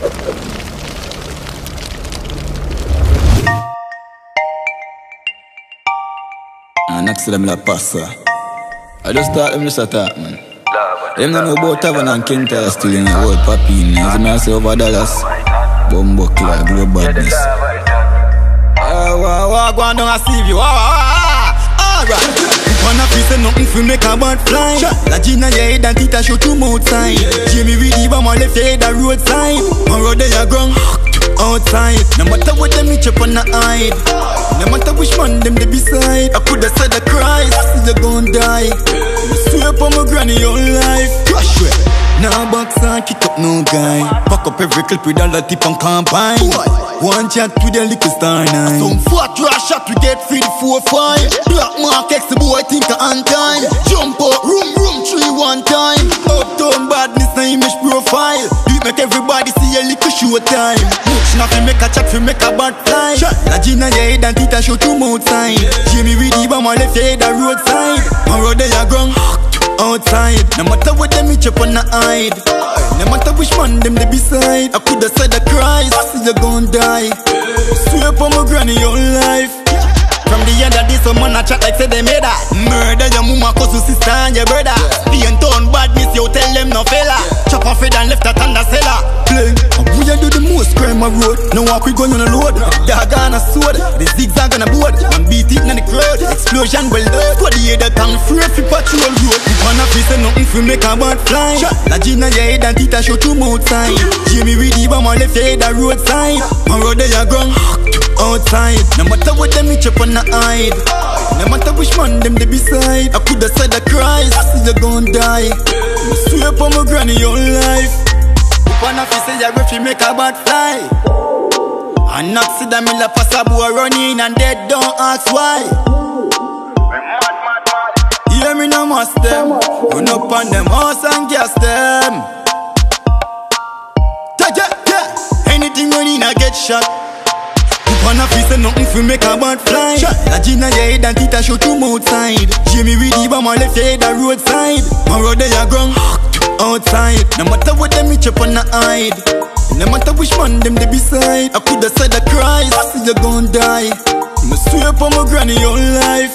And next to them like pasta. I just thought them just attack, man. Them don't know about Tavern and King Tire still in the world popping. As I say over Dallas. Bumbo club, real badness. Ah, wah, wah, go on down and see you. Ah, wah, wah, wah. Alright. Ah, Nothing fi make a bad fly La Gina your head and Tita show two mouth sign Jamie with the bomb all left your head a road sign On road they a ground outside. No matter what them reach up on the hide. No matter which man them they beside. I coulda said the Christ you gon' die. Swear up on my granny whole life. Crush it. Now box and kick up no guy. Pack up every clip with all the tip and combine. One chat with the liquor star nine. Some fat trash shot we get free the four five. Black mark X Beat make everybody see a liquor show time. Much nothing make a chat fi make a bad fly La Gina your head and Tita show two mouth sign Jamie with the bomb all left your head a roadside. On road they a ground outside. No matter what them reach up on the hide. No matter which man them they beside. I coulda said the Christ see you gon' die. Swear on my granny whole life. From the end of this, some man a chat like say they made that. Murder your mama, cause your sister and your brother. The town badness, you tell them no fella. Chop off it and left that under cellar Play, and we a do the most crime a road? No walk we going on the load. Dog on a sword, the zigzag on a board. And beat it in the crowd, explosion well done For the head that can free for patrol road? One of say nothing fi make a bad fly. La Gina your head and Tita show two mouth sign. Jamie with the bomb all left your head a road sign On road they a ground outside. No matter what them reach up on the hide. No matter man them they beside. I coulda said the Christ you gon' die. I swear on my granny whole life. Up on a fi say you fi make a bad fly. An accident me la pass a boy running and dead don't ask why. Hear me no must them Run up on them house and gas them. Yeah, yeah, yeah. Anything running I get shot Wanna feel say nothing fi make a bad fly. La Gina your head and Tita show two mouth side. Jamie with the bomb all left your head a roadside. Road they a ground outside. No matter what them reach up on the hide. No matter which man them they beside. I coulda said the Christ I see you gon' die. Me swear on my granny whole life